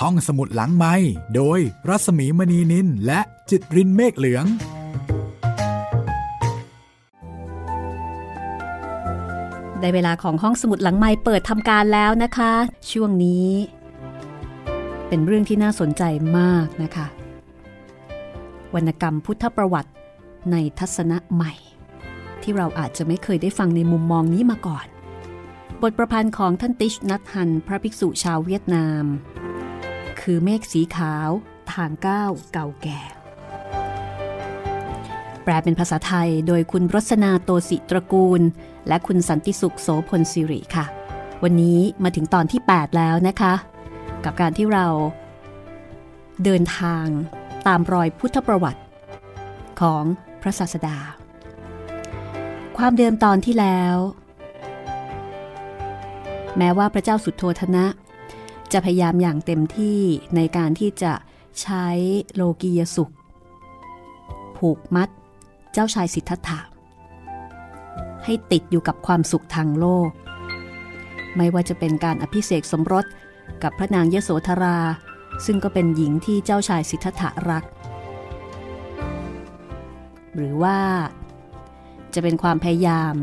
ห้องสมุดหลังไม้โดยรัสมีมณีนินและจิตรินเมฆเหลือง ได้เวลาของห้องสมุดหลังไม้เปิดทำการแล้วนะคะ ช่วงนี้ เป็นเรื่องที่น่าสนใจมากนะคะ วรรณกรรมพุทธประวัติในทัศนะใหม่ ที่เราอาจจะไม่เคยได้ฟังในมุมมองนี้มาก่อน บทประพันธ์ของท่านติชนัทฮัน พระภิกษุชาวเวียดนาม คือเมฆสีขาว ทางก้าวเก่าแก่ แปลเป็นภาษาไทยโดยคุณรสนาโตสิตระกูล และคุณสันติสุขโสพลสิริค่ะ วันนี้มาถึงตอนที่ 8 แล้วนะคะ กับการที่เรา เดินทางตามรอยพุทธประวัติ ของพระศาสดา ความเดิมตอนที่แล้ว แม้ว่าพระเจ้าสุดโทธนะ จะพยายามอย่างเต็มที่ในการที่จะใช้โลกียสุข ผูกมัดเจ้าชายสิทธัตถะให้ติดอยู่กับความสุขทางโลก ไม่ว่าจะเป็นการอภิเษกสมรสกับพระนางยโสธรา ซึ่งก็เป็นหญิงที่เจ้าชายสิทธัตถะรัก หรือว่าจะเป็นความพยายาม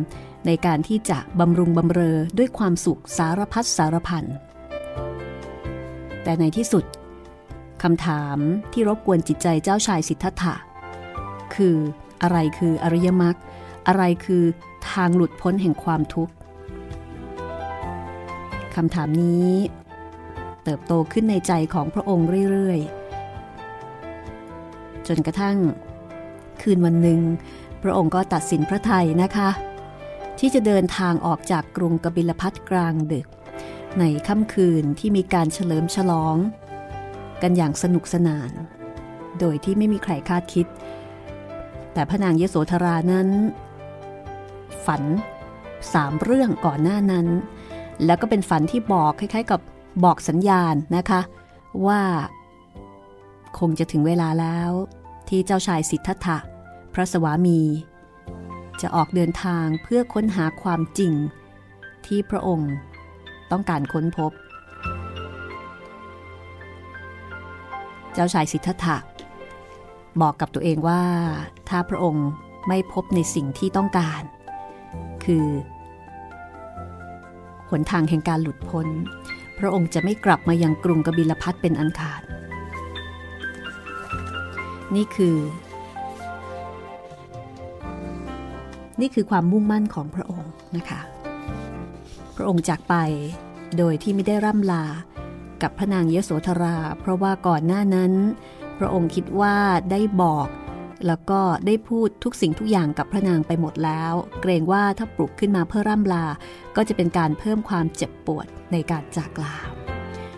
ในการที่จะบำรุงบำเรอด้วยความสุขสารพัดสารพัน แต่ในที่สุดคำถามที่รบกวนจิตใจเจ้าชายสิทธัตถะคืออะไรคืออริยมรรคอะไรคือทางหลุดพ้นแห่งความทุกข์คำถามนี้ เติบโตขึ้นในใจของพระองค์เรื่อยๆ จนกระทั่ง คืนวันหนึ่ง พระองค์ก็ตัดสินพระไทยนะคะ ที่จะเดินทางออกจากกรุงกบิลพัทกลางดึก ในค่ำคืนที่มีการเฉลิมฉลอง กันอย่างสนุกสนาน โดยที่ไม่มีใครคาดคิด แต่พระนางเยโสธรานั้น ฝันสามเรื่องก่อนหน้านั้น แล้วก็เป็นฝันที่บอกคล้าย ๆ กับบอกสัญญาณนะคะ ว่า คงจะถึงเวลาแล้ว ที่เจ้าชายสิทธัตถะพระสวามี จะออกเดินทางเพื่อค้นหาความจริง ที่พระองค์ ต้องการค้นพบ เจ้าชายสิทธัตถะบอกกับตัวเองว่าถ้าพระองค์ไม่พบในสิ่งที่ต้องการ คือหนทางแห่งการหลุดพ้น พระองค์จะไม่กลับมายังกรุงกบิลพัทเป็นอันขาด นี่คือ นี่คือความมุ่งมั่นของพระองค์นะคะ พระองค์จากไปโดยที่ไม่ได้ร่ำลา กับพระนางเยโสธรา เพราะว่าก่อนหน้านั้น พระองค์คิดว่าได้บอก แล้วก็ได้พูดทุกสิ่งทุกอย่างกับพระนางไปหมดแล้ว เกรงว่าถ้าปลุกขึ้นมาเพื่อร่ำลา ก็จะเป็นการเพิ่มความเจ็บปวดในการจากลา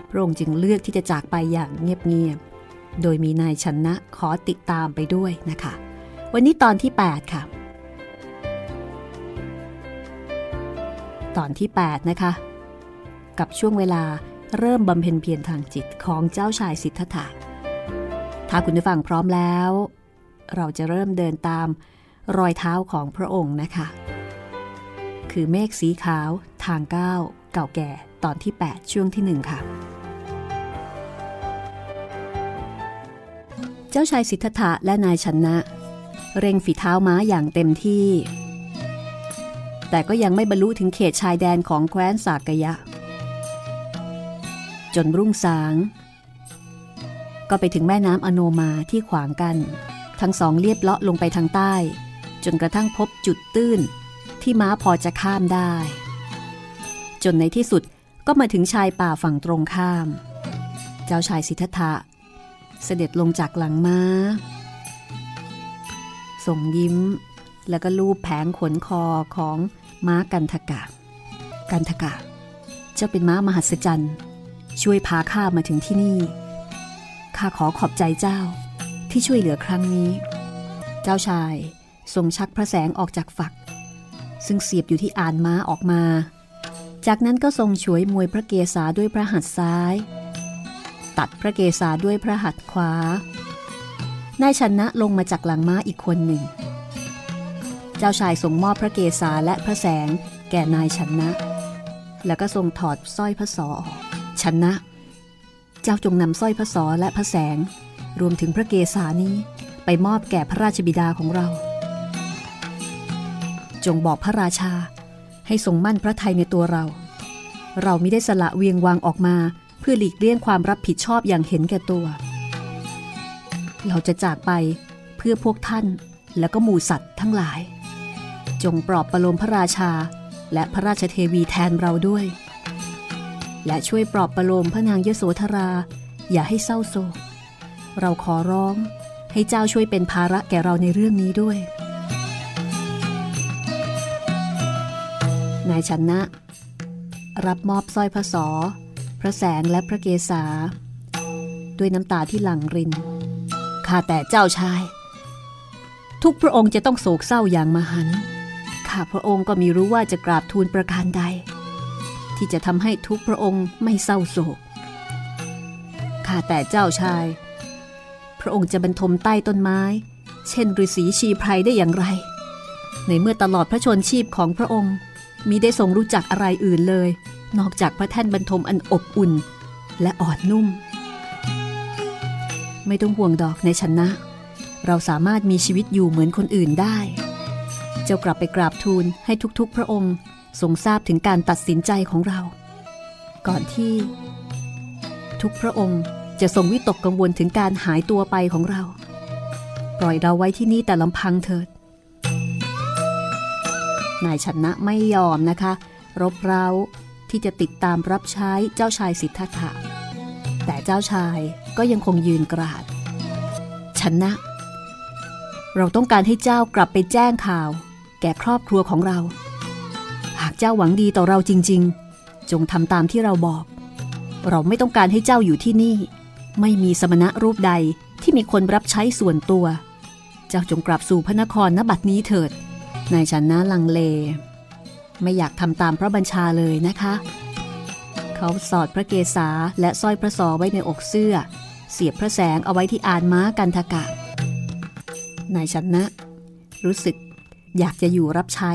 พระองค์จึงเลือกที่จะจากไปอย่างเงียบๆ โดยมีนายชนะขอติดตามไปด้วยนะคะ วันนี้ตอนที่ 8 ค่ะ ตอนที่ 8 นะคะ กับช่วงเวลาเริ่มบำเพ็ญเพียรทางจิตของเจ้าชายสิทธัตถะถ้าคุณผู้ฟังพร้อมแล้ว เราจะเริ่มเดินตามรอยเท้าของพระองค์นะคะ คือเมฆสีขาวทางก้าวเก่าแก่ตอนที่ 8 ช่วงที่ 1 ค่ะ เจ้าชายสิทธัตถะและนายชนะ เร่งฝีเท้าม้าอย่างเต็มที่ แต่ก็ยังไม่บรรลุถึงเขตชายแดนของแคว้นสากยะ จนรุ่งสาง ก็ไปถึงแม่น้ำอโนมาที่ขวางกัน ทั้งสองเลียบเลาะลงไปทางใต้ จนกระทั่งพบจุดตื้น ที่ม้าพอจะข้ามได้ จนในที่สุดก็มาถึงชายป่าฝั่งตรงข้าม เจ้าชายสิทธัตถะเสด็จลงจากหลังม้า ส่งยิ้มแล้วก็ลูบแผงขนคอของ ม้ากันทกะ กันทกะ เจ้าเป็นม้ามหัศจรรย์ ช่วยพาข้ามาถึงที่นี่ข้าขอขอบใจเจ้าที่ช่วยเหลือครั้งนี้ เจ้าชายทรงชักพระแสงออกจากฝัก ซึ่งเสียบอยู่ที่อ่านม้าออกมา จากนั้นก็ทรงช่วยมวยพระเกศาด้วยพระหัตถ์ซ้าย ตัดพระเกศาด้วยพระหัตถ์ขวานายชนะลงมาจากหลังม้าอีกคนหนึ่ง เจ้าชายทรงมอบพระเกศาและพระแสง แก่นายชนะ แล้วก็ทรงถอดสร้อยพระสอออกชนะ เจ้าจงนำสร้อยพระสอและพระแสง รวมถึงพระเกศานี้ไปมอบแก่พระราชบิดาของเรา จงบอกพระราชาให้ทรงมั่นพระทัยในตัวเรา เราไม่ได้สละเวียงวางออกมา เพื่อหลีกเลี่ยงความรับผิดชอบอย่างเห็นแก่ตัว เราจะจากไปเพื่อพวกท่านและก็หมู่สัตว์ทั้งหลาย จงปลอบประโลมพระราชา และพระราชเทวีแทนเราด้วย และช่วยปลอบประโลมพระนางยโสธรา อย่าให้เศร้าโศก เราขอร้องให้เจ้าช่วยเป็นภาระแก่เราในเรื่องนี้ด้วย นายชนะ รับมอบสร้อยพระสอ พระแสงและพระเกศาด้วยน้ำตาที่หลั่งริน ข้าแต่เจ้าชาย ทุกพระองค์จะต้องโศกเศร้าอย่างมหันต์ ข้าพระองค์ก็มีรู้ว่าจะกราบทูลประการใด ที่จะทำให้ทุกพระองค์ไม่เศร้าโศกข้าแต่เจ้าชาย พระองค์จะบรรทมใต้ต้นไม้ เช่นฤาษีชีไพรได้อย่างไร ในเมื่อตลอดพระชนชีพของพระองค์มิได้ทรงรู้จักอะไรอื่นเลย นอกจากพระแท่นบรรทมอันอบอุ่นและอ่อนนุ่ม ไม่ต้องห่วงดอกในชนะ เราสามารถมีชีวิตอยู่เหมือนคนอื่นได้ จ้ากลับไปกราบทูลให้ทุกๆ พระองค์ทรงทราบถึงการตัดสินใจของเรา ก่อนที่ ทุกพระองค์จะทรงวิตกกังวลถึงการหายตัวไปของเรา ปล่อยเราไว้ที่นี่แต่ลำพังเถิด นายชนะไม่ยอมนะคะ รบเร้าที่จะติดตามรับใช้เจ้าชายสิทธัตถะ แต่เจ้าชายก็ยังคงยืนกราดชนะ เราต้องการให้เจ้ากลับไปแจ้งข่าว แก่ครอบครัวของเรา หากเจ้าหวังดีต่อเราจริง ๆ จงทำตามที่เราบอก เราไม่ต้องการให้เจ้าอยู่ที่นี่ ไม่มีสมณะรูปใดที่มีคนรับใช้ส่วนตัว เจ้าจงกลับสู่พระนครณบัดนี้เถิดนายชันนะลังเล ไม่อยากทำตามพระบัญชาเลยนะคะ เขาสอดพระเกศาและสร้อยพระสอไว้ในอกเสื้อ เสียบพระแสงเอาไว้ที่อานม้ากันทกะนายชันนะ รู้สึก อยากจะอยู่รับใช้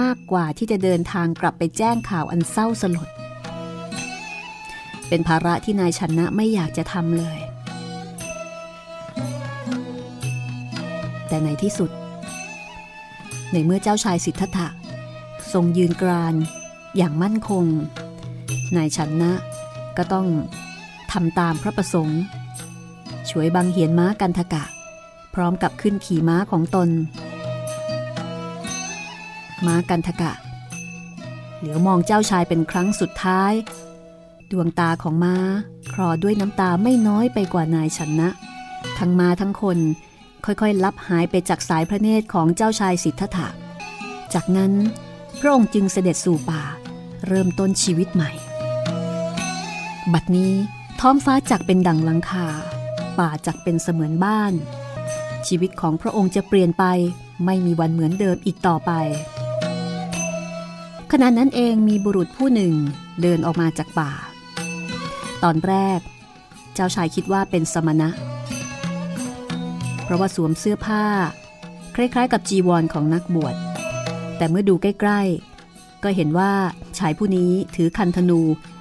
มากกว่าที่จะเดินทางกลับไปแจ้งข่าวอันเศร้าสลด เป็นภาระที่นายชนะไม่อยากจะทำเลย แต่ในที่สุด ในเมื่อเจ้าชายสิทธัตถะทรงยืนกรานอย่างมั่นคง นายชนะก็ต้องทำตามพระประสงค์ ช่วยบังเหียนม้ากันทกะ พร้อมกับขึ้นขี่ม้าของตน ม้ากันทกะ เหลียวมองเจ้าชายเป็นครั้งสุดท้าย ดวงตาของม้าคลอด้วยน้ำตาไม่น้อยไปกว่านายชนะ ทั้งม้าทั้งคนค่อยๆ ลับหายไปจากสายพระเนตรของเจ้าชายสิทธัตถะ จากนั้นพระองค์จึงเสด็จสู่ป่า เริ่มต้นชีวิตใหม่ บัดนี้ท้องฟ้าจักเป็นดังลังคา ป่าจักเป็นเสมือนบ้าน ชีวิตของพระองค์จะเปลี่ยนไปไม่มีวันเหมือนเดิมอีกต่อไป ขณะนั้นเองมีบุรุษผู้หนึ่งเดินออกมาจากป่า ตอนแรก เจ้าชายคิดว่าเป็นสมณะ เพราะว่าสวมเสื้อผ้า คล้ายๆ กับจีวรของนักบวช แต่เมื่อดูใกล้ๆ ก็เห็นว่าชายผู้นี้ถือคันธนู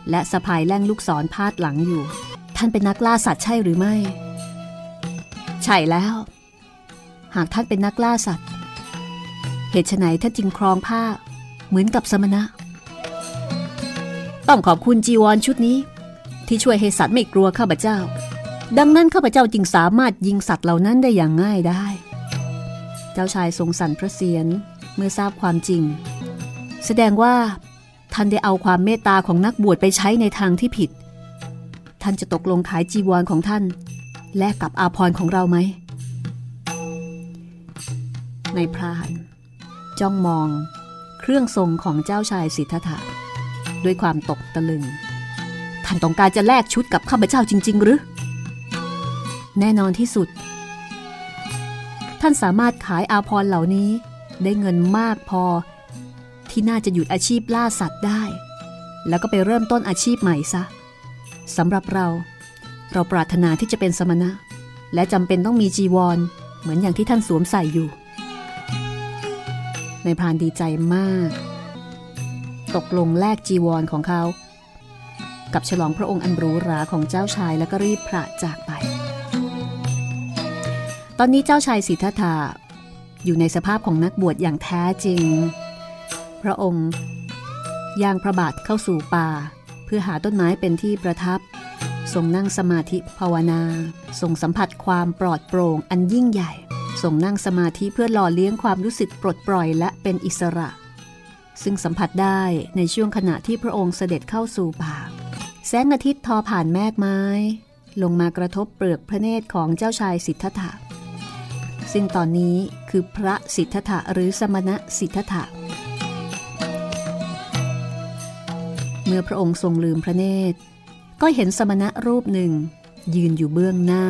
และสะพายแล่งลูกศรพาดหลังอยู่ ท่านเป็นนักล่าสัตว์ใช่หรือไม่ ใช่แล้ว หากท่านเป็นนักล่าสัตว์ เหตุไฉนท่านจึงครองผ้า เหมือนกับสมณะ ต้องขอบคุณจีวรชุดนี้ ที่ช่วยให้สัตว์ไม่กลัวข้าพเจ้า ดังนั้นข้าพเจ้าจึงสามารถยิงสัตว์เหล่านั้นได้อย่างง่ายได้ เจ้าชายทรงสั่นพระเศียรเมื่อทราบความจริง แสดงว่าท่านได้เอาความเมตตาของนักบวชไปใช้ในทางที่ผิด ท่านจะตกลงขายจีวรของท่าน แลกกับอาพรของเราไหมในพราน จ้องมอง เครื่องทรงของเจ้าชายสิทธัตถะด้วยความตกตะลึง ท่านต้องการจะแลกชุดกับข้าพเจ้าจริง ๆ หรือ แน่นอนที่สุด ท่านสามารถขายอาพรเหล่านี้ได้เงินมากพอ ที่น่าจะหยุดอาชีพล่าสัตว์ได้ แล้วก็ไปเริ่มต้นอาชีพใหม่ซะสำหรับเรา เราปรารถนาที่จะเป็นสมณะ และจำเป็นต้องมีจีวร เหมือนอย่างที่ท่านสวมใส่อยู่ ในพรานดีใจมาก ตกลงแลกจีวรของเขา กับฉลองพระองค์อันหรูหราของเจ้าชายแล้วก็รีบพระจากไป ตอนนี้เจ้าชายสิทธัตถะอยู่ในสภาพของนักบวชอย่างแท้จริง พระองค์ย่างพระบาทเข้าสู่ป่า เพื่อหาต้นไม้เป็นที่ประทับ ทรงนั่งสมาธิภาวนา ทรงสัมผัสความปลอดโปร่งอันยิ่งใหญ่ ทรงนั่งสมาธิเพื่อหล่อเลี้ยงความรู้สึกปลดปล่อยและเป็นอิสระ ซึ่งสัมผัสได้ในช่วงขณะที่พระองค์เสด็จเข้าสู่ป่า แสงอาทิตย์ทอผ่านแมกไม้ ลงมากระทบเปลือกพระเนตรของเจ้าชายสิทธัตถะ ซึ่งตอนนี้คือพระสิทธัตถะหรือสมณะสิทธัตถะเมื่อพระองค์ทรงลืมพระเนตร ก็เห็นสมณะรูปหนึ่ง ยืนอยู่เบื้องหน้า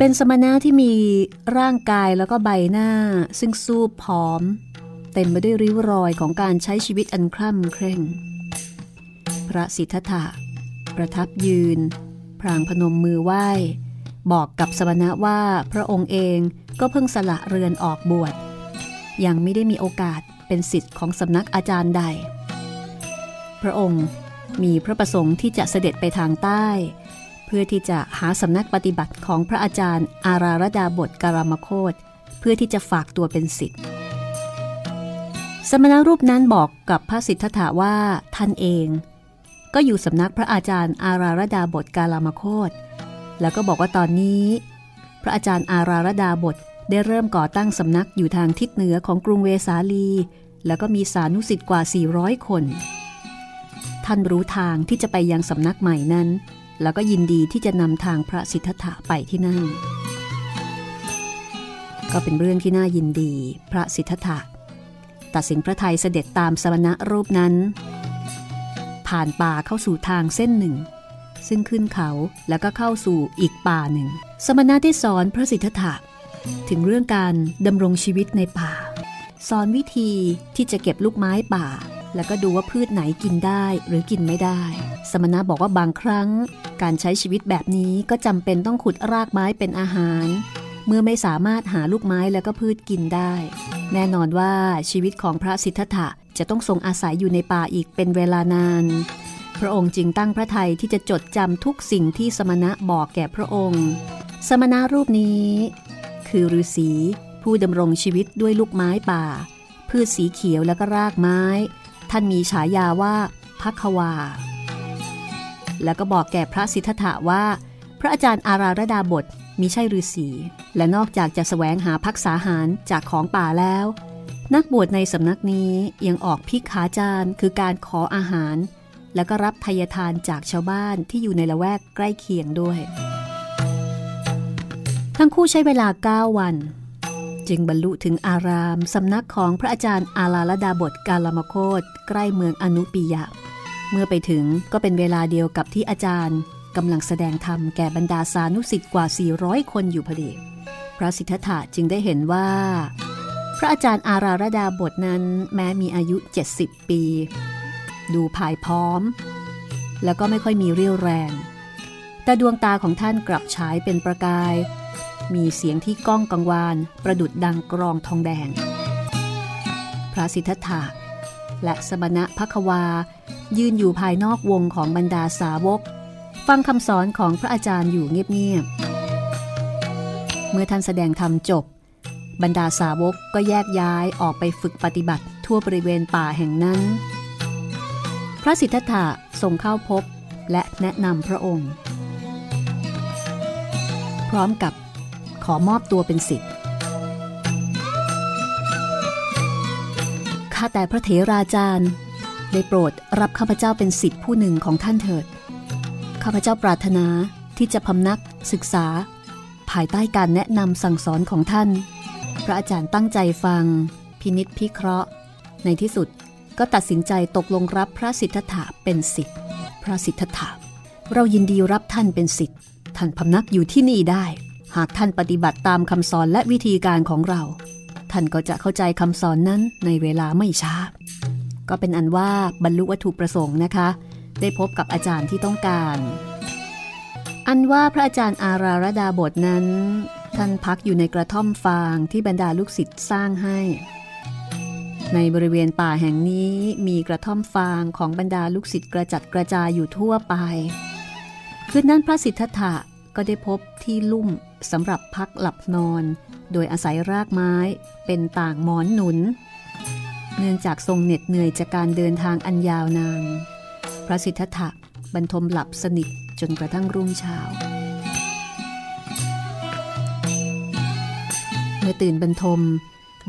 เป็นสมณะที่มีร่างกายแล้วก็ใบหน้า ซึ่งสูบผอม เต็มไปด้วยริ้วรอยของการใช้ชีวิตอันคร่ำเคร่ง พระสิทธัตถะประทับยืน พรางพนมมือไหว้ บอกกับสมณะว่าพระองค์เองก็เพิ่งสละเรือนออกบวชยังไม่ได้มีโอกาสเป็นสิทธิ์ของสำนักอาจารย์ใด พระองค์มีพระประสงค์ที่จะเสด็จไปทางใต้ เพื่อที่จะหาสำนักปฏิบัติของพระอาจารย์ อาราระดาบทการามโคตเพื่อที่จะฝากตัวเป็นสิทธิ์สมณรูปนั้นบอกกับพระสิทธัตถะว่าท่านเอง ก็อยู่สำนักพระอาจารย์ อาราระดาบทกาลามโคตแล้วก็บอกว่าตอนนี้ พระอาจารย์อาราระดาบทได้เริ่มก่อตั้งสำนักอยู่ทางทิศเหนือของกรุงเวสาลี แล้วก็มีสานุสิทธิ์กว่า 400 คน ท่านรู้ทางที่จะไปยังสำนักใหม่นั้น แล้วก็ยินดีที่จะนำทางพระสิทธัตถะไปที่นั่น ก็เป็นเรื่องที่น่ายินดีพระสิทธัตถะตัดสินพระไทยเสด็จตามสมณะรูปนั้น ผ่านป่าเข้าสู่ทางเส้นหนึ่ง ซึ่งขึ้นเขาแล้วก็เข้าสู่อีกป่าหนึ่ง สมณะได้สอนพระสิทธัตถะถึงเรื่องการดำรงชีวิตในป่า สอนวิธีที่จะเก็บลูกไม้ป่า แล้วก็ดูว่าพืชไหนกินได้หรือกินไม่ได้ สมณะบอกว่าบางครั้ง การใช้ชีวิตแบบนี้ก็จำเป็นต้องขุดรากไม้เป็นอาหาร เมื่อไม่สามารถหาลูกไม้แล้วก็พืชกินได้ แน่นอนว่าชีวิตของพระสิทธัตถะจะต้องทรงอาศัยอยู่ในป่าอีกเป็นเวลานาน พระองค์จึงตั้งพระทัยที่จะจดจำทุกสิ่งที่สมณะบอกแก่พระองค์ สมณะรูปนี้ คือฤาษีผู้ดำรงชีวิตด้วยลูกไม้ป่า พืชสีเขียวแล้วก็รากไม้ ท่านมีฉายาว่าพักวา แล้วก็บอกแก่พระสิทธัตถะว่า พระอาจารย์อาราระดาบทมิใช่ฤาษีและนอกจากจะแสวงหาพักษาหารจากของป่าแล้ว นักบวชในสำนักนี้ยังออกพิกขาจารคือการขออาหาร แล้วก็รับทายทานจากชาวบ้านที่อยู่ในละแวกใกล้เคียงด้วย ทั้งคู่ใช้เวลา 9 วัน จึงบรรลุถึงอาราม สำนักของพระอาจารย์อาลาลดาบทกาลามโคตใกล้เมืองอนุปิยะ เมื่อไปถึงก็เป็นเวลาเดียวกับที่อาจารย์กำลังแสดงธรรมแก่บรรดาสานุสิทธิ์กว่า 400 คนอยู่พอดี พระสิทธัตถะจึงได้เห็นว่า พระอาจารย์อาราระดาบทนั้นแม้มีอายุ 70 ปี ดูผายพร้อม แล้วก็ไม่ค่อยมีเรี่ยวแรง แต่ดวงตาของท่านกลับฉายเป็นประกาย มีเสียงที่ก้องกังวานประดุดดังกรองทองแดง พระสิทธัตถะและสมณะพัควา ยืนอยู่ภายนอกวงของบรรดาสาวก ฟังคำสอนของพระอาจารย์อยู่เงียบๆ เมื่อท่านแสดงธรรมจบ บรรดาสาวกก็แยกย้ายออกไปฝึกปฏิบัติทั่วบริเวณป่าแห่งนั้น พระสิทธัตถะทรงเข้าพบและแนะนำพระองค์ พร้อมกับ อมอบตัวเป็นสิทธิ์ข้าแต่พระเถราจารย์ได้โปรดรับข้าพเจ้าเป็นสิทธิ์ผู้หนึ่งของท่านเถิด ข้าพเจ้าปรารถนาที่จะพำนักศึกษา ภายใต้การแนะนำสั่งสอนของท่าน พระอาจารย์ตั้งใจฟัง พินิษพิเคราะห์ ในที่สุดก็ตัดสินใจตกลงรับพระสิทธัตถะเป็นสิทธิ์ พระสิทธัตถะเรายินดีรับท่านเป็นสิทธิ์ท่านพำนักอยู่ที่นี่ได้ หากท่านปฏิบัติตามคำสอนและวิธีการของเรา ท่านก็จะเข้าใจคำสอนนั้นในเวลาไม่ช้า ก็เป็นอันว่าบรรลุวัตถุประสงค์นะคะ ได้พบกับอาจารย์ที่ต้องการ อันว่าพระอาจารย์อาราระดาบทนั้น ท่านพักอยู่ในกระท่อมฟางที่บรรดาลูกศิษย์สร้างให้ ในบริเวณป่าแห่งนี้มีกระท่อมฟางของบรรดาลูกศิษย์กระจัดกระจายอยู่ทั่วไป คืนนั้นพระสิทธัตถะ ก็ได้พบที่ลุ่มสำหรับพักหลับนอน โดยอาศัยรากไม้เป็นต่างหมอนหนุน เนื่องจากทรงเหน็ดเหนื่อยจากการเดินทางอันยาวนาน พระสิทธัตถะบรรทมหลับสนิทจนกระทั่งรุ่งเช้า เมื่อตื่นบรรทม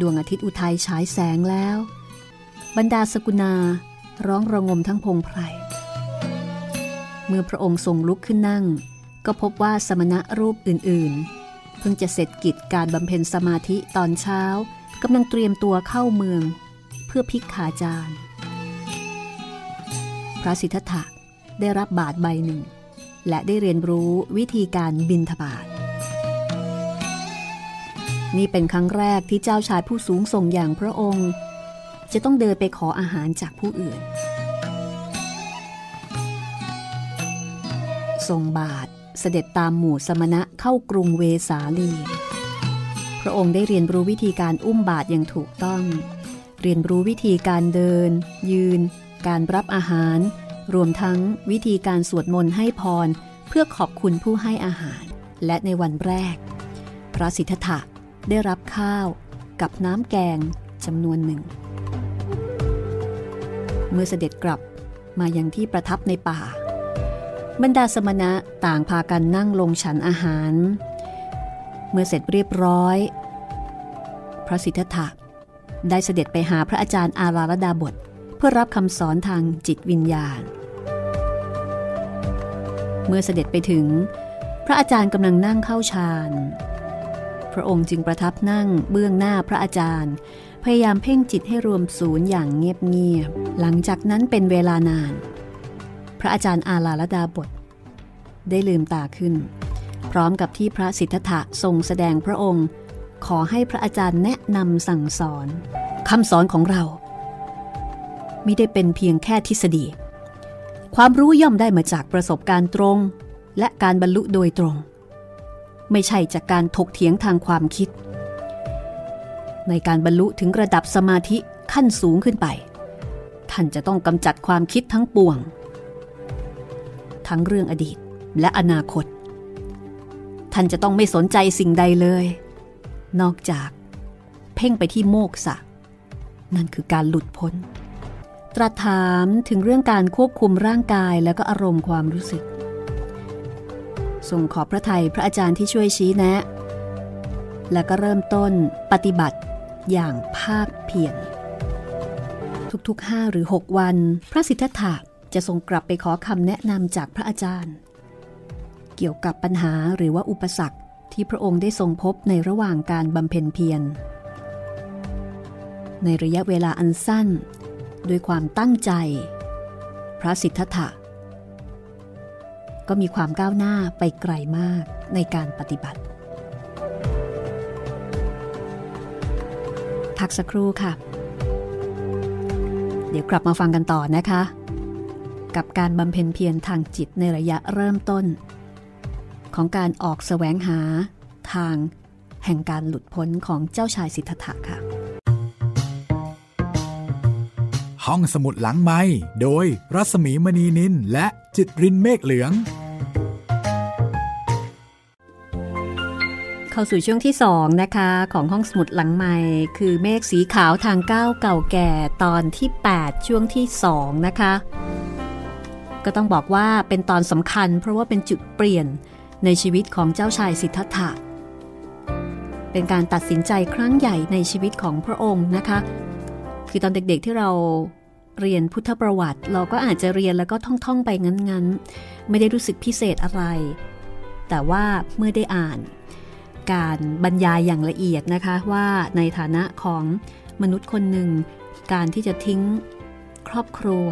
ดวงอาทิตย์อุทัยฉายแสงแล้ว บรรดาสกุณาร้องระงมทั้งพงไพร เมื่อพระองค์ทรงลุกขึ้นนั่ง ก็พบว่าสมณะรูปอื่นๆ เพิ่งจะเสร็จกิจการบำเพ็ญสมาธิตอนเช้ากำลังเตรียมตัวเข้าเมือง เพื่อพิกขาจารย์พระสิทธัตถะได้รับบาทใบหนึ่ง และได้เรียนรู้วิธีการบินทบาทนี่เป็นครั้งแรกที่เจ้าชายผู้สูงส่งอย่างพระองค์ จะต้องเดินไปขออาหารจากผู้อื่นทรงบาท เสด็จตามหมู่สมณะเข้ากรุงเวสาลี พระองค์ได้เรียนรู้วิธีการอุ้มบาทอย่างถูกต้อง เรียนรู้วิธีการเดิน ยืน การรับอาหาร รวมทั้งวิธีการสวดมนต์ให้พร เพื่อขอบคุณผู้ให้อาหาร และในวันแรก พระสิทธัตถะได้รับข้าวกับน้ำแกงจำนวนหนึ่ง เมื่อเสด็จกลับมายังที่ประทับในป่า บรรดาสมณะต่างพากันนั่งลงฉันอาหาร เมื่อเสร็จเรียบร้อย พระสิทธัตถะได้เสด็จไปหาพระอาจารย์อาราลดาบท เพื่อรับคำสอนทางจิตวิญญาณ เมื่อเสด็จไปถึง พระอาจารย์กำลังนั่งเข้าฌานพระองค์จึงประทับนั่งเบื้องหน้าพระอาจารย์ พยายามเพ่งจิตให้รวมศูนย์อย่างเงียบๆหลังจากนั้นเป็นเวลานาน พระอาจารย์อาลาลดาบท ได้ลืมตาขึ้น พร้อมกับที่พระสิทธัตถะทรงแสดงพระองค์ ขอให้พระอาจารย์แนะนำสั่งสอนคำสอนของเราไม่ได้เป็นเพียงแค่ทฤษฎี ความรู้ย่อมได้มาจากประสบการณ์ตรง และการบรรลุโดยตรง ไม่ใช่จากการถกเถียงทางความคิด ในการบรรลุถึงระดับสมาธิขั้นสูงขึ้นไป ท่านจะต้องกำจัดความคิดทั้งปวง ทั้งเรื่องอดีตและอนาคต ท่านจะต้องไม่สนใจสิ่งใดเลย นอกจากเพ่งไปที่โมกษะ นั่นคือการหลุดพ้น ตรัสถามถึงเรื่องการควบคุมร่างกายและก็อารมณ์ความรู้สึกทรงขอพระไทยพระอาจารย์ที่ช่วยชี้แนะ และก็เริ่มต้นปฏิบัติอย่างภาคเพียรทุกๆห้าหรือ 6 วัน พระสิทธัตถะ จะทรงกลับไปขอคำแนะนำจากพระอาจารย์ เกี่ยวกับปัญหาหรือว่าอุปสรรคที่พระองค์ได้ทรงพบในระหว่างการบำเพ็ญเพียร ในระยะเวลาอันสั้น ด้วยความตั้งใจ พระสิทธัตถะก็มีความก้าวหน้าไปไกลมากในการปฏิบัติ พักสักครู่ค่ะ เดี๋ยวกลับมาฟังกันต่อนะคะ กับการบำเพ็ญเพียรทางจิตในระยะเริ่มต้น ของการออกแสวงหาทางแห่งการหลุดพ้นของเจ้าชายสิทธัตถะค่ะ ห้องสมุดหลังไม้โดยรัสมีมณีนินและจิตรินเมฆเหลือง เข้าสู่ช่วงที่2นะคะ ของห้องสมุดหลังใหม่คือเมฆสีขาวทางก้าวเก่าแก่ตอนที่ 8 ช่วงที่2นะคะ ก็ต้องบอกว่าเป็นตอนสำคัญเพราะว่าเป็นจุดเปลี่ยนในชีวิตของเจ้าชายสิทธัตถะ เป็นการตัดสินใจครั้งใหญ่ในชีวิตของพระองค์นะคะ คือตอนเด็กๆที่เราเรียนพุทธประวัติ เราก็อาจจะเรียนแล้วก็ท่องๆไปงั้นๆ ไม่ได้รู้สึกพิเศษอะไร แต่ว่าเมื่อได้อ่าน การบรรยายอย่างละเอียดนะคะว่าในฐานะของมนุษย์คนหนึ่ง การที่จะทิ้งครอบครัว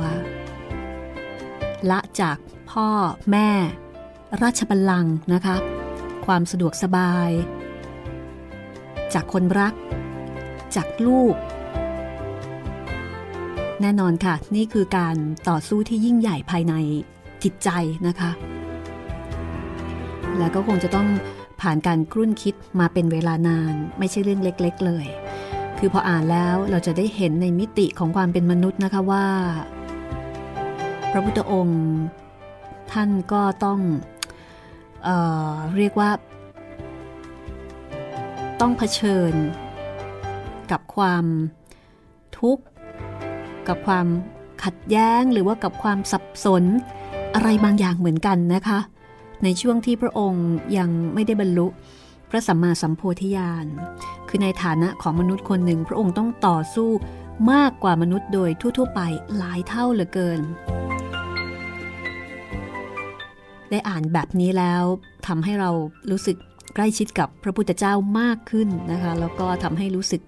ละจากพ่อแม่ ราชบัลลังก์นะคะ ความสะดวกสบาย จากคนรัก จากลูก แน่นอนค่ะ นี่คือการต่อสู้ที่ยิ่งใหญ่ภายในจิตใจนะคะ แล้วก็คงจะต้องผ่านการกรุ่นคิดมาเป็นเวลานาน ไม่ใช่เรื่องเล็ก ๆ เลย คือพออ่านแล้วเราจะได้เห็นในมิติของความเป็นมนุษย์นะคะว่า พระพุทธองค์ท่านก็ต้องเออเรียกว่า ต้องเผชิญ กับความทุกข์ กับความขัดแย้งหรือว่ากับความสับสนอะไรบางอย่างเหมือนกันนะคะ ในช่วงที่พระองค์ยังไม่ได้บรรลุพระสัมมาสัมโพธิญาณ คือในฐานะของมนุษย์คนหนึ่ง พระองค์ต้องต่อสู้มากกว่ามนุษย์โดยทั่ว ๆ ไปหลายเท่าเหลือเกิน ได้อ่านแบบนี้แล้วทำให้เรารู้สึกใกล้ชิดกับพระพุทธเจ้ามากขึ้นนะคะ แล้วก็ทำให้รู้สึก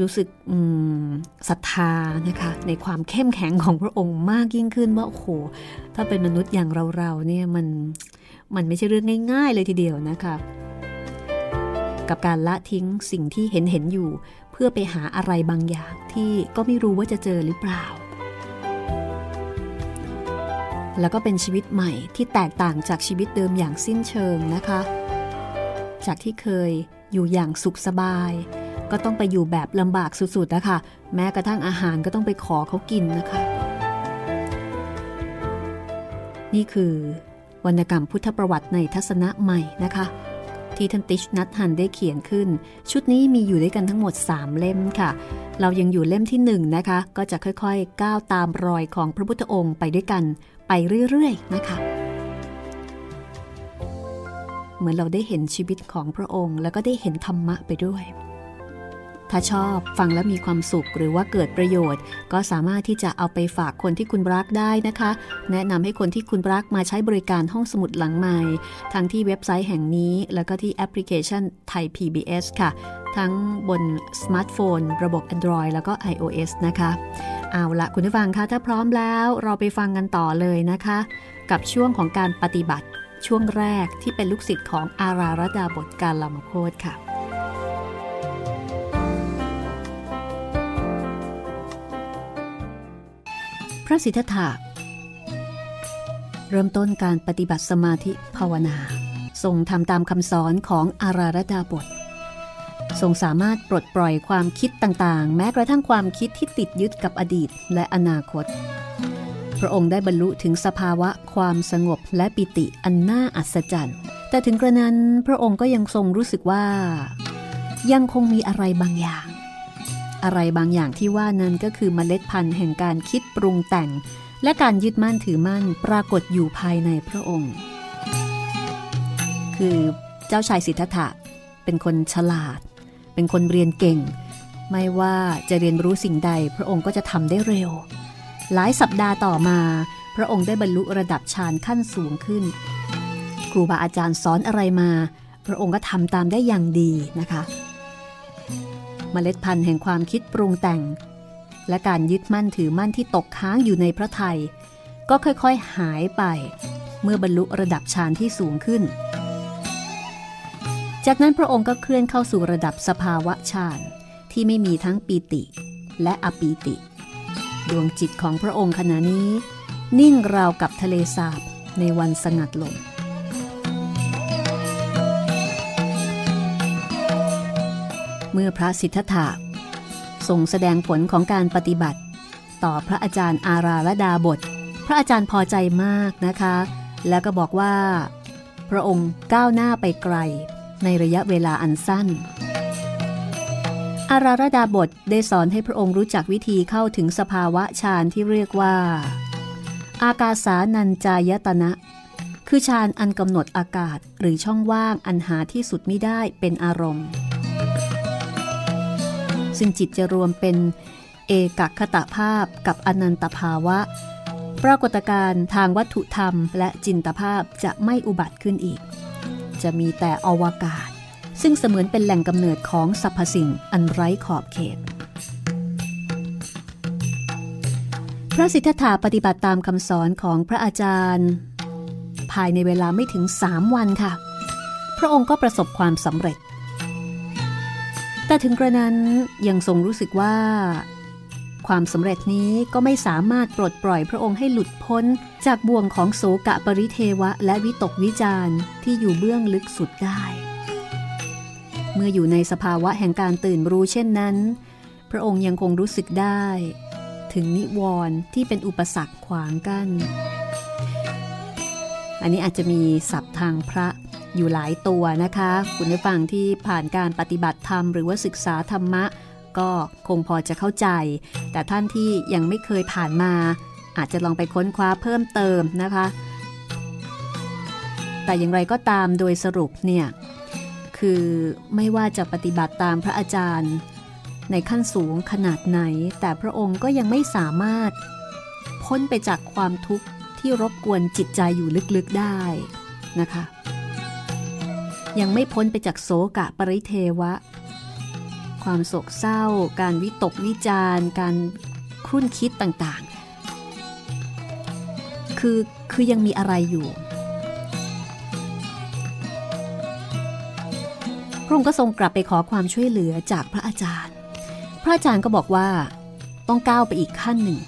รู้สึกศรัทธานะคะ ในความเข้มแข็งของพระองค์มากยิ่งขึ้นว่าโอ้โหถ้าเป็นมนุษย์อย่างเราๆเนี่ยมันมันไม่ใช่เรื่องง่าย ๆ เลยทีเดียวนะคะ กับการละทิ้งสิ่งที่เห็นเห็นอยู่ เพื่อไปหาอะไรบางอย่างที่ก็ไม่รู้ว่าจะเจอหรือเปล่า แล้วก็เป็นชีวิตใหม่ที่แตกต่างจากชีวิตเดิมอย่างสิ้นเชิงนะคะ จากที่เคยอยู่อย่างสุขสบาย ก็ต้องไปอยู่แบบลำบากสุดๆนะคะแม้กระทั่งอาหารก็ต้องไปขอเขากินนะคะ นี่คือวรรณกรรมพุทธประวัติในทัศนะใหม่นะคะ ที่ท่านติชนัทฮันได้เขียนขึ้น ชุดนี้มีอยู่ด้วยกันทั้งหมด 3 เล่มค่ะ เรายังอยู่เล่มที่ 1 นะคะ ก็จะค่อยๆ ก้าวตามรอยของพระพุทธองค์ไปด้วยกัน ไปเรื่อยๆนะคะ เหมือนเราได้เห็นชีวิตของพระองค์แล้วก็ได้เห็นธรรมะไปด้วย ถ้าชอบฟังแล้วมีความสุขหรือว่าเกิดประโยชน์ ก็สามารถที่จะเอาไปฝากคนที่คุณรักได้นะคะ แนะนำให้คนที่คุณรักมาใช้บริการห้องสมุดหลังไมค์ ทั้งที่เว็บไซต์แห่งนี้ แล้วก็ที่แอปพลิเคชันไทย PBS ค่ะ ทั้งบนสมาร์ทโฟน ระบบ Android แล้วก็ iOS นะคะ เอาละคุณผู้ฟังคะถ้าพร้อมแล้วเราไปฟังกันต่อเลยนะคะ กับช่วงของการปฏิบัติช่วงแรกที่เป็นลูกศิษย์ของอาราระดาบทการลามโคตค่ะ พระสิทธัตถะเริ่มต้นการปฏิบัติสมาธิภาวนา ทรงทำตามคำสอนของอารารดาบท ทรงสามารถปลดปล่อยความคิดต่างๆ แม้กระทั่งความคิดที่ติดยึดกับอดีตและอนาคต พระองค์ได้บรรลุถึงสภาวะความสงบและปิติอันน่าอัศจรรย์ แต่ถึงกระนั้นพระองค์ก็ยังทรงรู้สึกว่า ยังคงมีอะไรบางอย่าง อะไรบางอย่างที่ว่านั้นก็คือเมล็ดพันธุ์แห่งการคิดปรุงแต่ง และการยึดมั่นถือมั่นปรากฏอยู่ภายในพระองค์ คือเจ้าชายสิทธัตถะเป็นคนฉลาด เป็นคนเรียนเก่ง ไม่ว่าจะเรียนรู้สิ่งใดพระองค์ก็จะทำได้เร็ว หลายสัปดาห์ต่อมา พระองค์ได้บรรลุระดับฌานขั้นสูงขึ้น ครูบาอาจารย์สอนอะไรมา พระองค์ก็ทำตามได้อย่างดีนะคะ มล็ดพันธุ์แห่งความคิดปรุงแต่ง และการยึดมั่นถือมั่นที่ตกค้างอยู่ในพระไทย ก็ค่อยๆหายไป เมื่อบรรลุระดับฌานที่สูงขึ้น จากนั้นพระองค์ก็เคลื่อนเข้าสู่ระดับสภาวะฌานที่ไม่มีทั้งปีติและอปีติ ดวงจิตของพระองค์ขณะนี้ นิ่งราวกับทะเลสาบในวันสงัดลง เมื่อพระสิทธัตถะทรงแสดงผลของการปฏิบัติ ต่อพระอาจารย์อาราลดาบท พระอาจารย์พอใจมากนะคะ แล้วก็บอกว่า พระองค์ก้าวหน้าไปไกล ในระยะเวลาอันสั้น อาราลดาบทได้สอนให้พระองค์รู้จักวิธีเข้าถึงสภาวะฌานที่เรียกว่า อากาสานัญจายตนะคือฌานอันกำหนดอากาศหรือช่องว่างอันหาที่สุดไม่ได้เป็นอารมณ์ ซึ่งจิตจะรวมเป็นเอกคตภาพกับอนันตภาวะ ปรากฏการณ์ทางวัตถุธรรมและจินตภาพจะไม่อุบัติขึ้นอีก จะมีแต่อวกาศ ซึ่งเสมือนเป็นแหล่งกำเนิดของสรรพสิ่งอันไร้ขอบเขต พระสิทธัตถะปฏิบัติตามคำสอนของพระอาจารย์ ภายในเวลาไม่ถึงสามวันค่ะ พระองค์ก็ประสบความสำเร็จ แต่ถึงกระนั้นยังทรงรู้สึกว่า ความสำเร็จนี้ก็ไม่สามารถปลดปล่อยพระองค์ให้หลุดพ้น จากบ่วงของโสกะปริเทวะและวิตกวิจารที่อยู่เบื้องลึกสุดได้ เมื่ออยู่ในสภาวะแห่งการตื่นรู้เช่นนั้น พระองค์ยังคงรู้สึกได้ ถึงนิวรณ์ที่เป็นอุปสรรคขวางกัน้นอันนี้อาจจะมีศัพท์ทางพระ อยู่หลายตัวนะคะ คุณผู้ฟังที่ผ่านการปฏิบัติธรรมหรือว่าศึกษาธรรมะ ก็คงพอจะเข้าใจ แต่ท่านที่ยังไม่เคยผ่านมา อาจจะลองไปค้นคว้าเพิ่มเติมนะคะ แต่อย่างไรก็ตามโดยสรุปเนี่ย คือไม่ว่าจะปฏิบัติตามพระอาจารย์ ในขั้นสูงขนาดไหน แต่พระองค์ก็ยังไม่สามารถ พ้นไปจากความทุกข์ที่รบกวนจิตใจอยู่ลึกๆได้นะคะ ยังไม่พ้นไปจากโศกะปริเทวะ ความโศกเศร้า การวิตกวิจารการครุ่นคิดต่างๆ คือคือยังมีอะไรอยู่พระองค์ก็ทรงกลับไปขอความช่วยเหลือจากพระอาจารย์ พระอาจารย์ก็บอกว่าต้องก้าวไปอีกขั้นหนึ่ง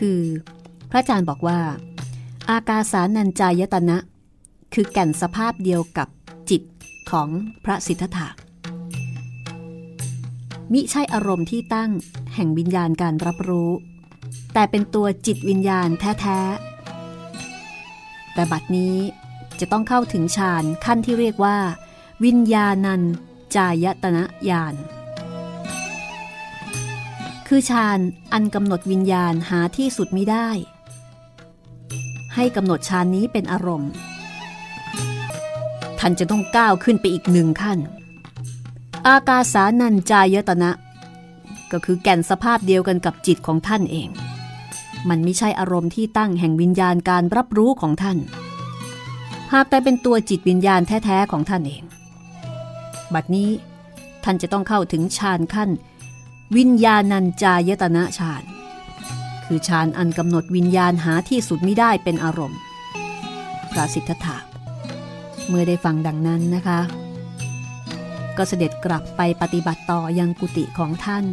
คือ พระอาจารย์บอกว่า อากาสานัญจายตนะ คือแก่นสภาพเดียวกับจิตของพระสิทธัตถะมิใช่อารมณ์ที่ตั้งแห่งวิญญาณการรับรู้ แต่เป็นตัวจิตวิญญาณแท้ๆ แต่บัดนี้จะต้องเข้าถึงฌานขั้นที่เรียกว่า วิญญาณันจายตนะญาณ คือฌานอันกำหนดวิญญาณหาที่สุดมิได้ ให้กำหนดฌานนี้เป็นอารมณ์ ท่านจะต้องก้าวขึ้นไปอีกหนึ่งขั้น อากาสานัญจายตนะ ก็คือแก่นสภาพเดียวกันกับจิตของท่านเอง มันไม่ใช่อารมณ์ที่ตั้งแห่งวิญญาณการรับรู้ของท่าน หากแต่เป็นตัวจิตวิญญาณแท้ ๆ ของท่านเอง บัดนี้ท่านจะต้องเข้าถึงฌานขั้น วิญญาณัญจายตนะฌาน คือฌานอันกำหนดวิญญาณหาที่สุดไม่ได้เป็นอารมณ์พระสิทธัตถะเมื่อได้ฟังดังนั้นนะคะ ก็เสด็จกลับไปปฏิบัติต่อยังกุฏิของท่าน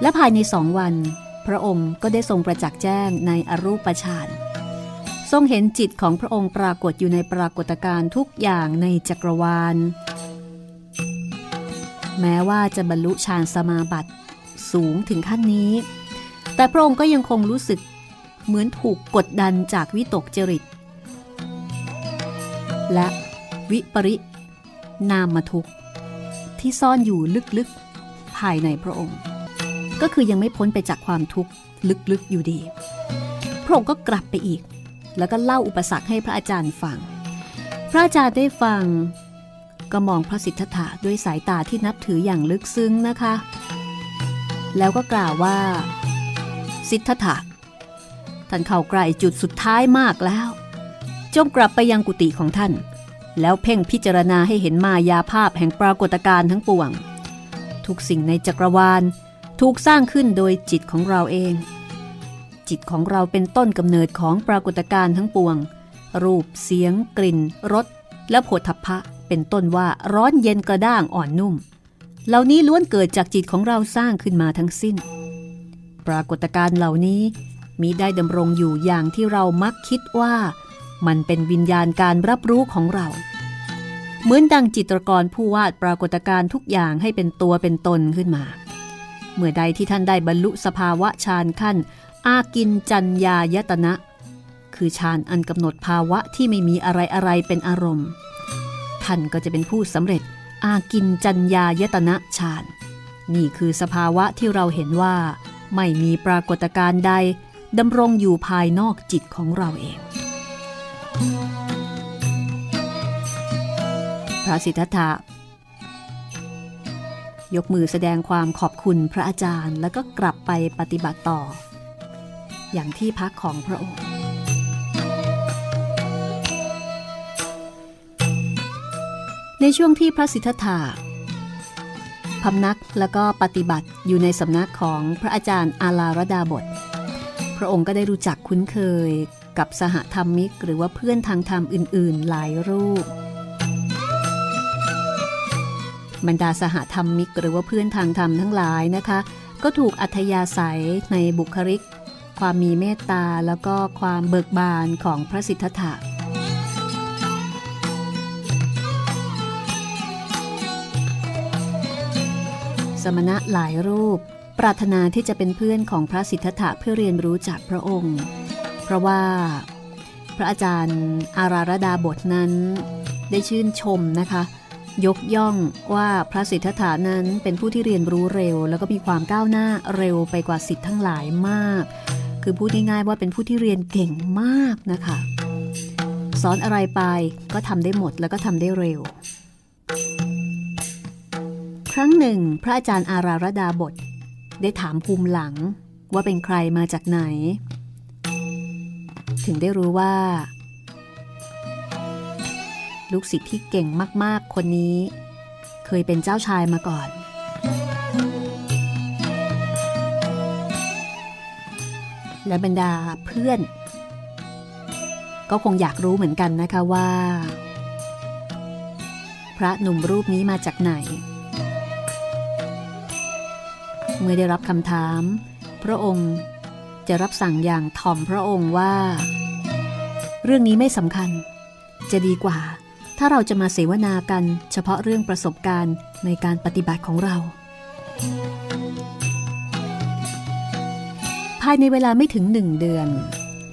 และภายในสองวัน พระองค์ก็ได้ทรงประจักษ์แจ้งในอรูปฌานทรงเห็นจิตของพระองค์ปรากฏอยู่ในปรากฏการณ์ทุกอย่างในจักรวาล แม้ว่าจะบรรลุฌานสมาบัติสูงถึงขั้นนี้ แต่พระองค์ก็ยังคงรู้สึกเหมือนถูกกดดันจากวิตกจริต และวิปรินามทุกข์ที่ซ่อนอยู่ลึกๆ ภายในพระองค์ ก็คือยังไม่พ้นไปจากความทุกข์ลึกๆอยู่ดี พระองค์ก็กลับไปอีก แล้วก็เล่าอุปสรรคให้พระอาจารย์ฟัง พระอาจารย์ได้ฟัง ก็มองพระสิทธัตถะด้วยสายตาที่นับถืออย่างลึกซึ้งนะคะ แล้วก็กล่าวว่า สิทธัตถะท่านเข้าใกล้จุดสุดท้ายมากแล้ว จงกลับไปยังกุฏิของท่าน แล้วเพ่งพิจารณาให้เห็นมายาภาพแห่งปรากฏการณ์ทั้งปวง ทุกสิ่งในจักรวาลถูกสร้างขึ้นโดยจิตของเราเอง จิตของเราเป็นต้นกำเนิดของปรากฏการณ์ทั้งปวง รูปเสียง กลิ่นรสและโผฏฐัพพะ เป็นต้นว่าร้อนเย็นกระด้างอ่อนนุ่ม เหล่านี้ล้วนเกิดจากจิตของเราสร้างขึ้นมาทั้งสิ้น ปรากฏการณ์เหล่านี้มีได้ดำรงอยู่อย่างที่เรามักคิดว่า มันเป็นวิญญาณการรับรู้ของเรา เหมือนดังจิตรกรผู้วาดปรากฏการณ์ทุกอย่างให้เป็นตัวเป็นตนขึ้นมา เมื่อใดที่ท่านได้บรรลุสภาวะฌานขั้น อากินจัญญายตนะ คือฌานอันกำหนดภาวะที่ไม่มีอะไรอะไรเป็นอารมณ์ ท่านก็จะเป็นผู้สำเร็จอากินจัญญายตนะฌาน นี่คือสภาวะที่เราเห็นว่า ไม่มีปรากฏการณ์ใดดำรงอยู่ภายนอกจิตของเราเอง พระสิทธัตถะยกมือแสดงความขอบคุณพระอาจารย์แล้วก็กลับไปปฏิบัติต่อ อย่างที่พักของพระองค์ ในช่วงที่พระสิทธัตถะพำนักแล้วก็ปฏิบัติอยู่ในสำนักของพระอาจารย์อาลารดาบท พระองค์ก็ได้รู้จักคุ้นเคยกับสหธรรมิก หรือว่าเพื่อนทางธรรมอื่น ๆ หลายรูป บรรดาสหธรรมมิก หรือว่าเพื่อนทางธรรมทั้งหลายนะคะ ก็ถูกอัธยาศัยในบุคลิก ความมีเมตตาแล้วก็ความเบิกบานของพระสิทธัตถะ สมณะหลายรูป ปรารถนาที่จะเป็นเพื่อนของพระสิทธัตถะเพื่อเรียนรู้จากพระองค์ เพราะว่าพระอาจารย์อาราระดาบทนั้นได้ชื่นชมนะคะ ยกย่องว่าพระสิทธัตถานั้นเป็นผู้ที่เรียนรู้เร็ว แล้วก็มีความก้าวหน้าเร็วไปกว่าสิทธิ์ทั้งหลายมาก คือพูดง่ายๆว่าเป็นผู้ที่เรียนเก่งมากนะคะ สอนอะไรไปก็ทำได้หมดแล้วก็ทำได้เร็ว ครั้งหนึ่ง พระอาจารย์อาราระดาบท ได้ถามภูมิหลังว่าเป็นใครมาจากไหน ถึงได้รู้ว่า ลูกศิษย์ที่เก่งมาก ๆ คนนี้ เคยเป็นเจ้าชายมาก่อน และบรรดาเพื่อน ก็คงอยากรู้เหมือนกันนะคะว่า พระหนุ่มรูปนี้มาจากไหน เมื่อได้รับคำถาม พระองค์จะรับสั่งอย่างถ่อมพระองค์ว่า เรื่องนี้ไม่สำคัญ จะดีกว่า ถ้าเราจะมาเสวนากันเฉพาะเรื่องประสบการณ์ในการปฏิบัติของเรา ภายในเวลาไม่ถึงหนึ่งเดือน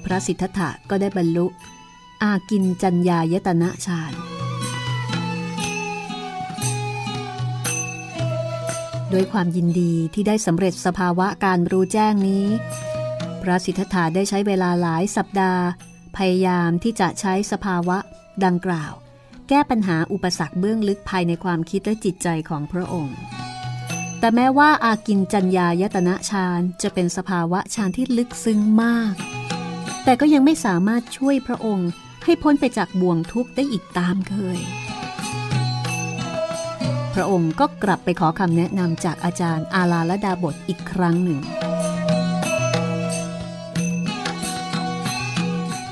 พระสิทธัตถะก็ได้บรรลุ อากินจัญญายตนะฌาน ด้วยความยินดีที่ได้สำเร็จสภาวะการรู้แจ้งนี้ พระสิทธัตถะได้ใช้เวลาหลายสัปดาห์ พยายามที่จะใช้สภาวะดังกล่าว แก้ปัญหาอุปสรรคเบื้องลึกภายในความคิดและจิตใจของพระองค์ แต่แม้ว่าอากินจัญญายตนะฌานจะเป็นสภาวะฌานที่ลึกซึ้งมาก แต่ก็ยังไม่สามารถช่วยพระองค์ให้พ้นไปจากบ่วงทุกข์ได้อีกตามเคย ระองค์ก็กลับไปขอคำแนะนำจากอาจารย์อาลาลดาบทอีกครั้งหนึ่ง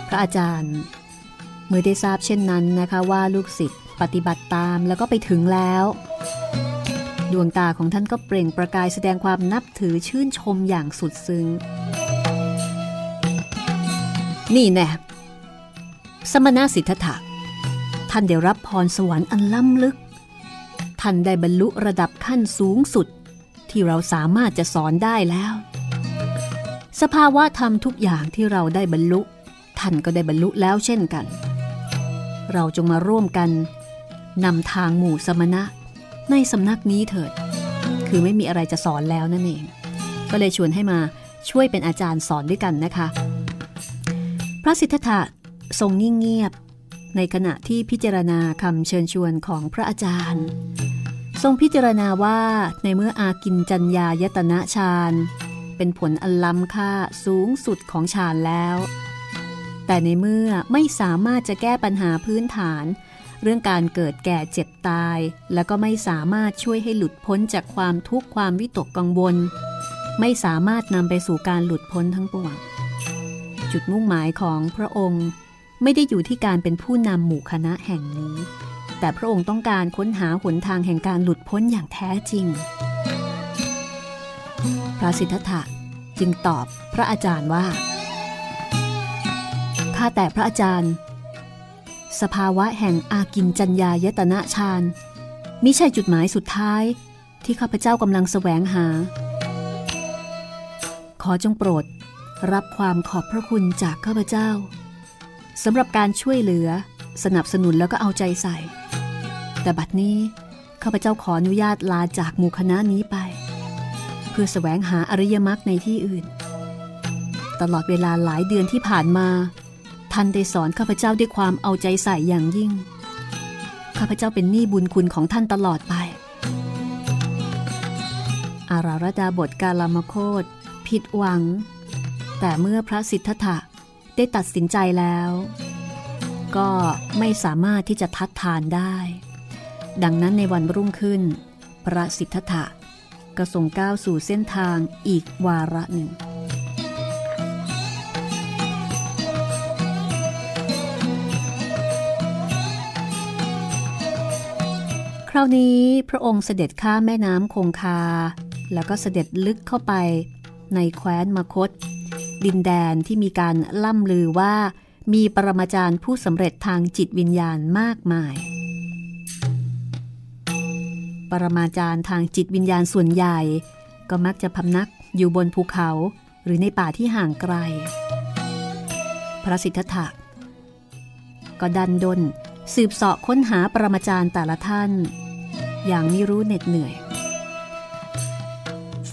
พระอาจารย์ เมื่อได้ทราบเช่นนั้นนะคะว่าลูกศิษย์ปฏิบัติตามแล้วก็ไปถึงแล้ว ดวงตาของท่านก็เปล่งประกายแสดงความนับถือชื่นชมอย่างสุดซึ้ง นี่แน่สมณะสิทธัตถะท่านได้รับพรสวรรค์อันล้ำลึก ท่านได้บรรลุระดับขั้นสูงสุด ที่เราสามารถจะสอนได้แล้ว สภาวะธรรมทุกอย่างที่เราได้บรรลุ ท่านก็ได้บรรลุแล้วเช่นกัน เราจงมาร่วมกันนำทางหมู่สมณะ ในสำนักนี้เถิด คือไม่มีอะไรจะสอนแล้วนั่นเอง ก็เลยชวนให้มาช่วยเป็นอาจารย์สอนด้วยกันนะคะ พระสิทธัตถะทรงนิ่งเงียบ ในขณะที่พิจารณาคำเชิญชวนของพระอาจารย์ ทรงพิจารณาว่าในเมื่ออากินจัญญายตนะฌานเป็นผลอันล้ำค่าสูงสุดของฌานแล้ว แต่ในเมื่อไม่สามารถจะแก้ปัญหาพื้นฐาน เรื่องการเกิดแก่เจ็บตาย แล้วก็ไม่สามารถช่วยให้หลุดพ้นจากความทุกข์ความวิตกกังวล ไม่สามารถนำไปสู่การหลุดพ้นทั้งปวงจุดมุ่งหมายของพระองค์ ไม่ได้อยู่ที่การเป็นผู้นำหมู่คณะแห่งนี้ แต่พระองค์ต้องการค้นหาหนทางแห่งการหลุดพ้นอย่างแท้จริง พระสิทธัตถะจึงตอบพระอาจารย์ว่า ข้าแต่พระอาจารย์ สภาวะแห่งอากินจัญญายตนะฌานมิใช่จุดหมายสุดท้ายที่ข้าพเจ้ากำลังแสวงหา ขอจงโปรดรับความขอบพระคุณจากข้าพเจ้า สำหรับการช่วยเหลือ สนับสนุนแล้วก็เอาใจใส่ แต่บัดนี้ข้าพเจ้าขออนุญาตลาจากหมู่คณะนี้ไป เพื่อแสวงหาอริยมรรคในที่อื่น ตลอดเวลาหลายเดือนที่ผ่านมา ท่านได้สอนข้าพเจ้าด้วยความเอาใจใส่อย่างยิ่ง ข้าพเจ้าเป็นหนี้บุญคุณของท่านตลอดไป อาราระดาบทกาลามโคตผิดหวัง แต่เมื่อพระสิทธัตถะ ได้ตัดสินใจแล้ว ก็ไม่สามารถที่จะทัดทานได้ ดังนั้นในวันรุ่งขึ้น พระสิทธัตถะก็ทรงก้าวสู่เส้นทางอีกวาระหนึ่งคราวนี้พระองค์เสด็จข้ามแม่น้ำคงคา แล้วก็เสด็จลึกเข้าไปในแคว้นมคต ดินแดนที่มีการล่ำลือว่า มีปรมาจารย์ผู้สำเร็จทางจิตวิญญาณมากมาย ปรมาจารย์ทางจิตวิญญาณส่วนใหญ่ ก็มักจะพำนักอยู่บนภูเขาหรือในป่าที่ห่างไกล พระสิทธัตถะก็ดันดนสืบเสาะค้นหาปรมาจารย์แต่ละท่าน อย่างไม่รู้เหน็ดเหนื่อย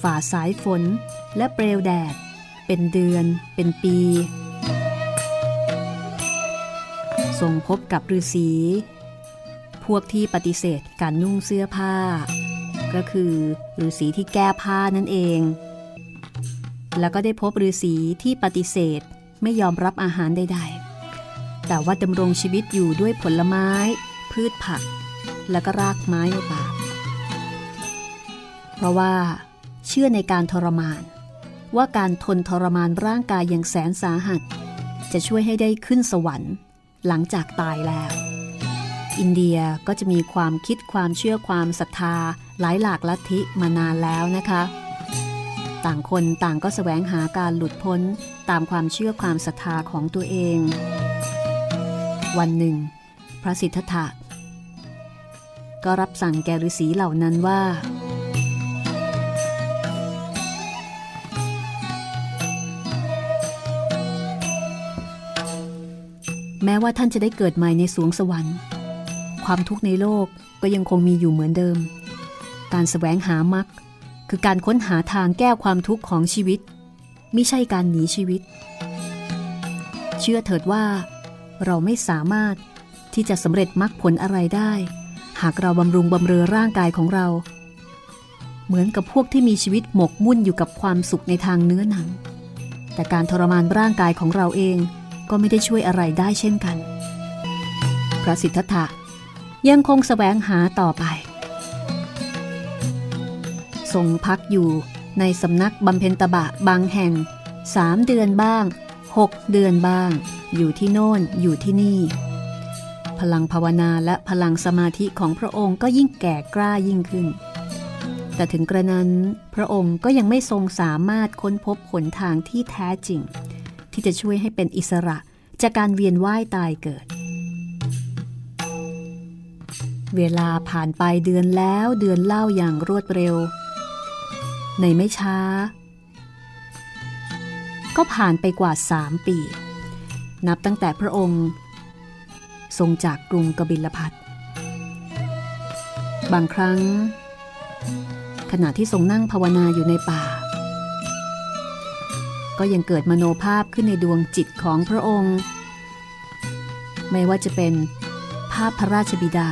ฝ่าสายฝนและเปลวแดด เป็นเดือน เป็นปีทรงพบกับฤาษีพวกที่ปฏิเสธการนุ่งเสื้อผ้า ก็คือฤาษีที่แก้ผ้านั่นเอง แล้วก็ได้พบฤาษีที่ปฏิเสธไม่ยอมรับอาหารใดๆ แต่ว่าดำรงชีวิตอยู่ด้วยผลไม้ พืชผัก แล้วก็รากไม้ในป่าเพราะว่าเชื่อในการทรมาน ว่าการทนทรมานร่างกายอย่างแสนสาหัส จะช่วยให้ได้ขึ้นสวรรค์ หลังจากตายแล้ว อินเดียก็จะมีความคิดความเชื่อความศรัทธาหลายหลากลัทธิมานานแล้วนะคะ ต่างคนต่างก็สแสวงหาการหลุดพ้นตามความเชื่อความศรัทธาของตัวเอง วันหนึ่ง พระสิทธัตถะก็รับสั่งแกฤาษีเหล่านั้นว่า แม้ว่าท่านจะได้เกิดใหม่ในสวงสวรรค์ ความทุกข์ในโลกก็ยังคงมีอยู่เหมือนเดิม การสแสวงหามรรคคือการค้นหาทางแก้ความทุกข์ของชีวิตไม่ใช่การหนีชีวิต เชื่อเถิดว่า เราไม่สามารถที่จะสำเร็จมรรคผลอะไรได้ หากเราบำรุงบำเรอร่างกายของเรา เหมือนกับพวกที่มีชีวิตหมกมุ่นอยู่กับความสุขในทางเนื้อหนัง แต่การทรมานร่างกายของเราเอง ก็ไม่ได้ช่วยอะไรได้เช่นกัน พระสิทธัตถะยังคงสแสวงหาต่อไป ทรงพักอยู่ในสำนักบำเพ็ญตบะบางแห่งสามเดือนบ้างหกเดือนบ้าง อยู่ที่โน่นอยู่ที่นี่ พลังภาวนาและพลังสมาธิของพระองค์ก็ยิ่งแก่กล้ายิ่งขึ้น แต่ถึงกระนั้นพระองค์ก็ยังไม่ทรงสามารถค้นพบหนทางที่แท้จริง ที่จะช่วยให้เป็นอิสระจากการเวียนว่ายตายเกิด เวลาผ่านไปเดือนแล้วเดือนเล่าอย่างรวดเร็ว ในไม่ช้า ก็ผ่านไปกว่าสามปี นับตั้งแต่พระองค์ ทรงจากกรุงกบิลพัทบางครั้ง ขณะที่ทรงนั่งภาวนาอยู่ในป่า ก็ยังเกิดมโนภาพขึ้นในดวงจิตของพระองค์ ไม่ว่าจะเป็นภาพพระราชบิดา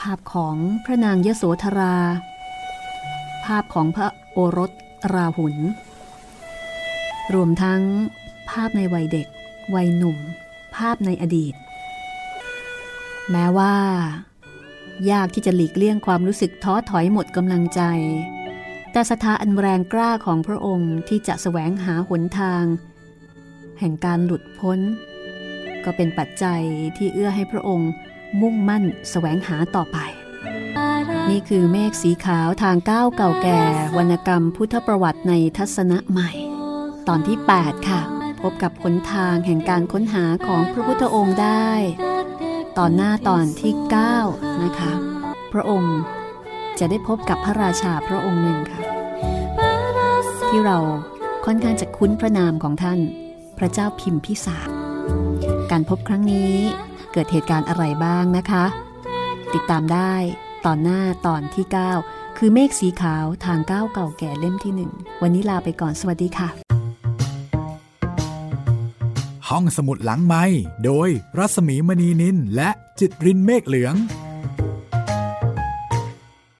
ภาพของพระนางยโสธรา ภาพของพระโอรสราหุล รวมทั้งภาพในวัยเด็ก วัยหนุ่ม ภาพในอดีต แม้ว่า ยากที่จะหลีกเลี่ยงความรู้สึกท้อถอยหมดกำลังใจ แต่ศรัทธาอันแรงกล้าของพระองค์ที่จะแสวงหาหนทาง แห่งการหลุดพ้น ก็เป็นปัจจัยที่เอื้อให้พระองค์มุ่งมั่นแสวงหาต่อไป นี่คือเมฆสีขาวทางก้าวเก่าแก่ วรรณกรรมพุทธประวัติในทัศนะใหม่ ตอนที่ 8 ค่ะ พบกับหนทางแห่งการค้นหาของพระพุทธองค์ได้ ตอนหน้าตอนที่ 9 นะคะ พระองค์จะได้พบกับพระราชาพระองค์หนึ่งค่ะ ที่เราค่อนข้างจะคุ้นพระนามของท่าน พระเจ้าพิมพิสารการพบครั้งนี้เกิดเหตุการณ์อะไรบ้างนะคะ ติดตามได้ตอนหน้าตอนที่ 9 คือเมฆสีขาวทางก้าวเก่าแก่เล่มที่หนึ่งวันนี้ลาไปก่อนสวัสดีค่ะ ห้องสมุดหลังไม้โดยรัศมีมณีนินและจิตรินเมฆเหลือง